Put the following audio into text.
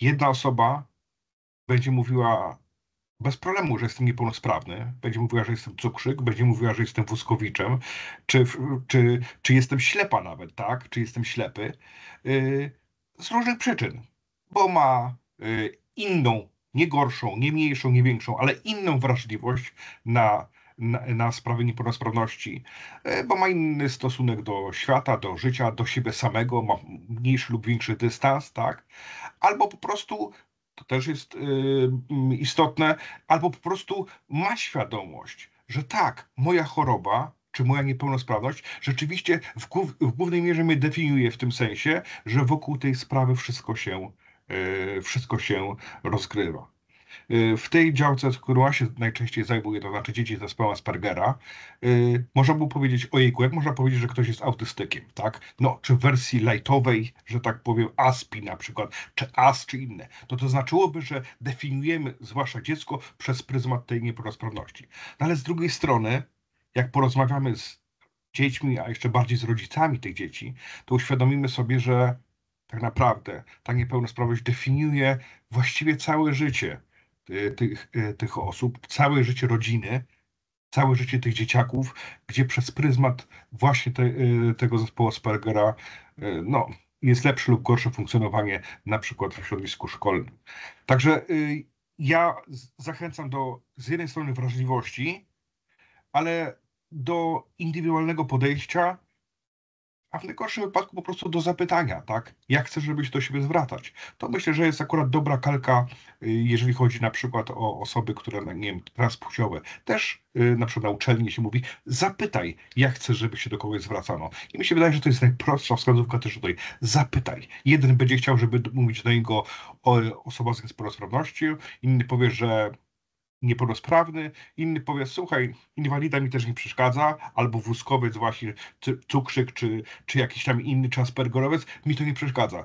jedna osoba będzie mówiła bez problemu, że jestem niepełnosprawny, będzie mówiła, że jestem cukrzyk, będzie mówiła, że jestem wózkowiczem, czy, czy, czy jestem ślepa nawet, tak? Czy jestem ślepy. Y, z różnych przyczyn, bo ma y, inną, nie gorszą, nie mniejszą, nie większą, ale inną wrażliwość na, na, na sprawy niepełnosprawności, y, bo ma inny stosunek do świata, do życia, do siebie samego, ma mniejszy lub większy dystans, tak? Albo po prostu to też jest yy, istotne, albo po prostu ma świadomość, że tak, moja choroba czy moja niepełnosprawność rzeczywiście w, głów, w głównej mierze mnie definiuje w tym sensie, że wokół tej sprawy wszystko się, yy, wszystko się rozgrywa. Y, w tej działce, którą się najczęściej zajmuję, to znaczy dzieci z zespołu Aspergera, yy, można by powiedzieć, ojejku, jak można powiedzieć, że ktoś jest autystykiem, tak? No, czy w wersji lightowej, że tak powiem, ASPI na przykład, czy AS, czy inne. No to znaczyłoby, że definiujemy zwłaszcza dziecko przez pryzmat tej niepełnosprawności. No ale z drugiej strony, jak porozmawiamy z dziećmi, a jeszcze bardziej z rodzicami tych dzieci, to uświadomimy sobie, że tak naprawdę ta niepełnosprawność definiuje właściwie całe życie Y, tych, y, tych osób, całe życie rodziny, całe życie tych dzieciaków, gdzie przez pryzmat właśnie te, y, tego zespołu Aspergera no, jest lepsze lub gorsze funkcjonowanie na przykład w środowisku szkolnym. Także ja zachęcam do z jednej strony wrażliwości, ale do indywidualnego podejścia a w najgorszym wypadku po prostu do zapytania, tak? Jak chcesz, żebyś do siebie zwracać? To myślę, że jest akurat dobra kalka, y, jeżeli chodzi na przykład o osoby, które, no, nie wiem, transpłciowe. Też y, na przykład na uczelni się mówi, zapytaj, jak chcesz, żeby się do kogoś zwracano. I mi się wydaje, że to jest najprostsza wskazówka też tutaj. Zapytaj. Jeden będzie chciał, żeby mówić do niego osoba z niepełnosprawnością, inny powie, że niepełnosprawny, inny powie, słuchaj, inwalida mi też nie przeszkadza, albo wózkowiec właśnie, cukrzyk, czy, czy jakiś tam inny, czy aspergerowiec, mi to nie przeszkadza.